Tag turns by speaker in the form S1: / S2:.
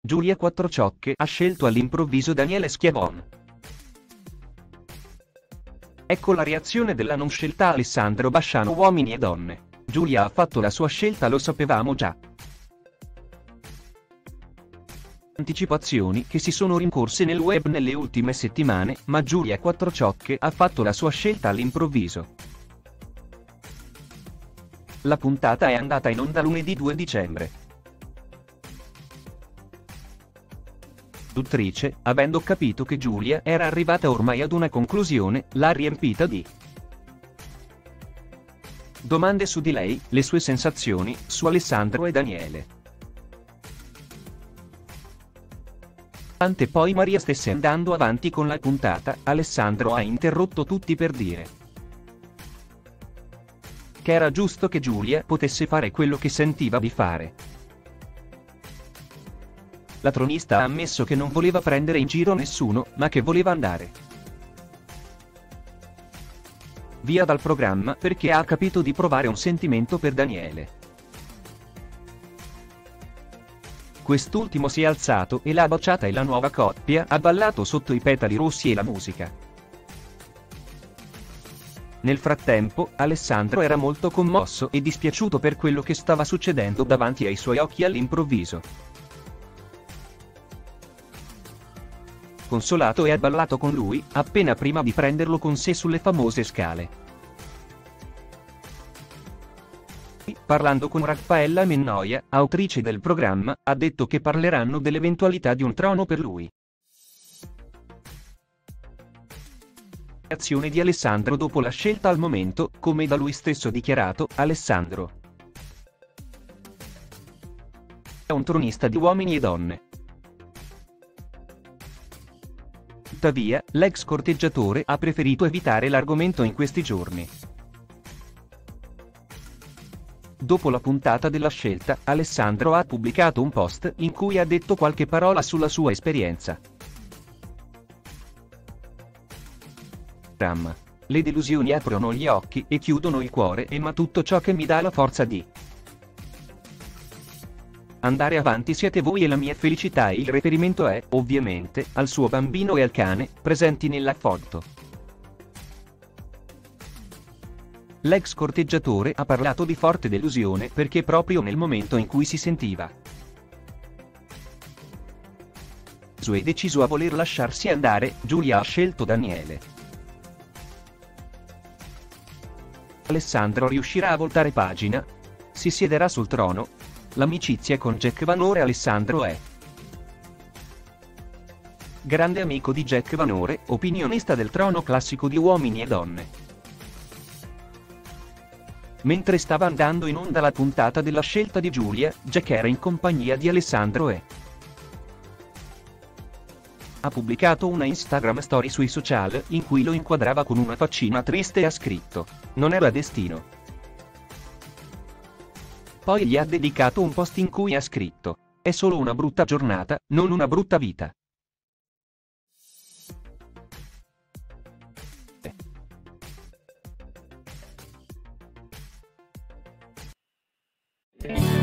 S1: Giulia Quattrociocche ha scelto all'improvviso Daniele Schiavon. Ecco la reazione della non scelta Alessandro Basciano Uomini e donne. Giulia ha fatto la sua scelta lo sapevamo già. Anticipazioni che si sono rincorse nel web nelle ultime settimane, ma Giulia Quattrociocche ha fatto la sua scelta all'improvviso. La puntata è andata in onda lunedì 2 dicembre. L'uttrice, avendo capito che Giulia era arrivata ormai ad una conclusione, l'ha riempita di domande su di lei, le sue sensazioni, su Alessandro e Daniele. Ante poi Maria stesse andando avanti con la puntata, Alessandro ha interrotto tutti per dire che era giusto che Giulia potesse fare quello che sentiva di fare. La tronista ha ammesso che non voleva prendere in giro nessuno, ma che voleva andare via dal programma perché ha capito di provare un sentimento per Daniele. Quest'ultimo si è alzato e l'ha baciata e la nuova coppia ha ballato sotto i petali rossi e la musica. Nel frattempo, Alessandro era molto commosso e dispiaciuto per quello che stava succedendo davanti ai suoi occhi all'improvviso. Consolato e ha ballato con lui, appena prima di prenderlo con sé sulle famose scale. Parlando con Raffaella Mennoia, autrice del programma, ha detto che parleranno dell'eventualità di un trono per lui. Azione di Alessandro dopo la scelta al momento, come da lui stesso dichiarato, Alessandro è un tronista di uomini e donne. Tuttavia, l'ex corteggiatore ha preferito evitare l'argomento in questi giorni. Dopo la puntata della scelta, Alessandro ha pubblicato un post in cui ha detto qualche parola sulla sua esperienza. Ram. Le delusioni aprono gli occhi e chiudono il cuore e ma tutto ciò che mi dà la forza di andare avanti siete voi e la mia felicità e il riferimento è, ovviamente, al suo bambino e al cane, presenti nella foto. L'ex corteggiatore ha parlato di forte delusione perché proprio nel momento in cui si sentiva su e deciso a voler lasciarsi andare, Giulia ha scelto Daniele. Alessandro riuscirà a voltare pagina? Si siederà sul trono? L'amicizia con Jack Vanore Alessandro è grande amico di Jack Vanore, opinionista del trono classico di uomini e donne. Mentre stava andando in onda la puntata della scelta di Giulia, Jack era in compagnia di Alessandro e ha pubblicato una Instagram story sui social in cui lo inquadrava con una faccina triste e ha scritto Non era destino. Poi gli ha dedicato un post in cui ha scritto È solo una brutta giornata, non una brutta vita.
S2: Yeah.